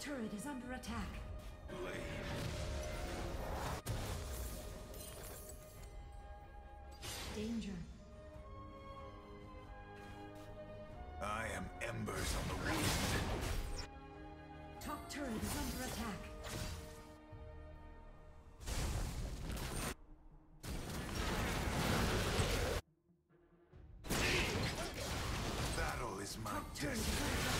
turret is under attack. Danger. I am embers on the wind. Top turret is under attack. Battle is my destiny.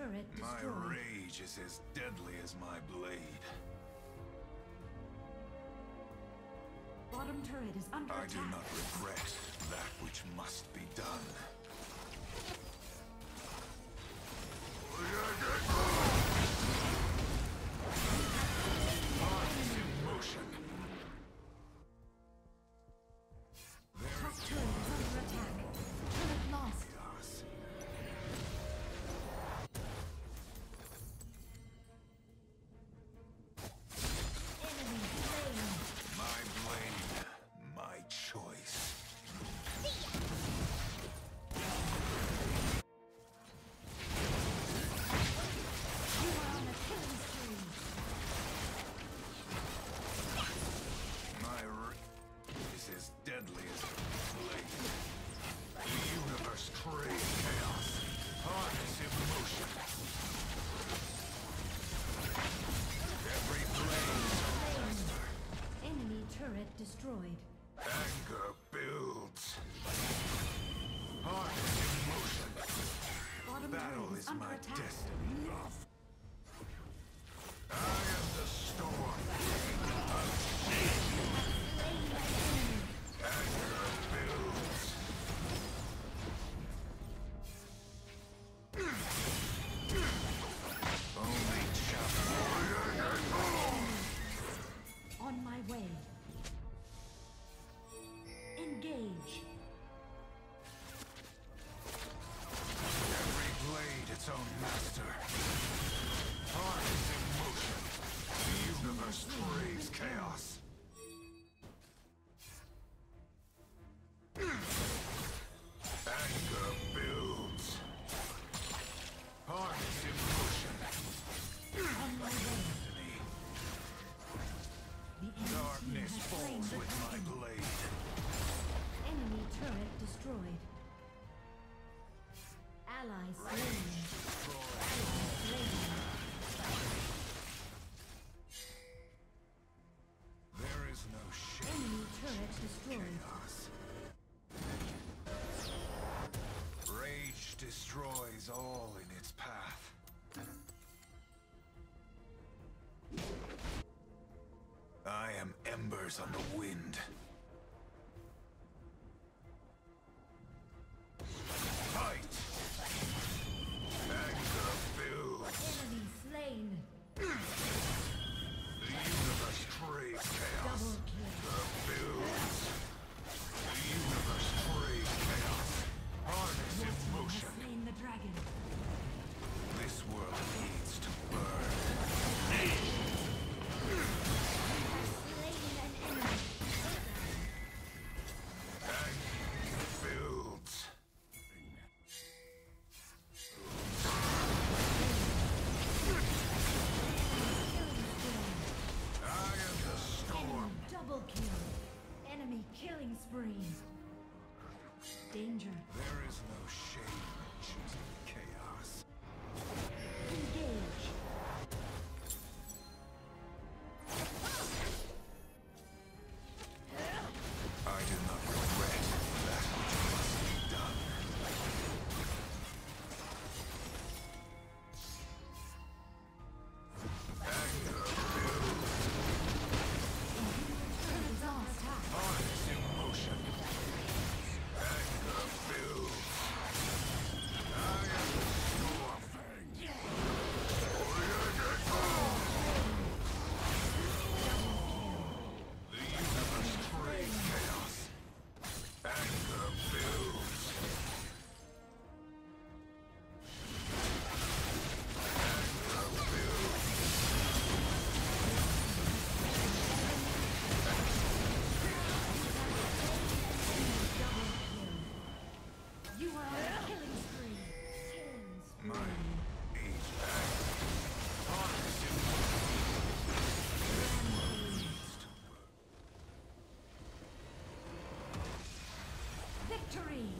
turret destroyed. My rage is as deadly as my blade. Bottom turret is under I attack. I do not regret that which must be done. is my attack. destiny. Enough! Ally slain. There is no shame. Enemy turret destroyed. Chaos. Rage destroys all in its path. I am embers on the wind. Victory!